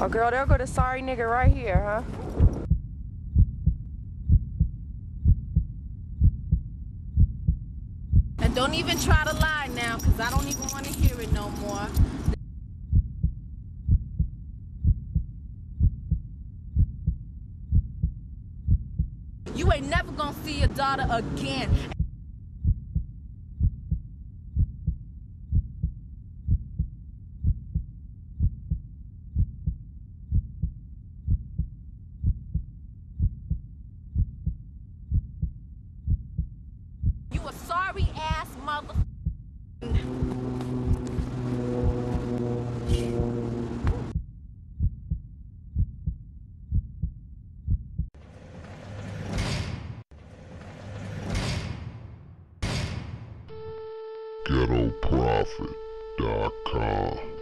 Oh, girl, there go the sorry nigga right here, huh? And don't even try to lie now, because I don't even want to hear it no more. You ain't never gonna see your daughter again. sorry ass mother. GhettoProfitt.com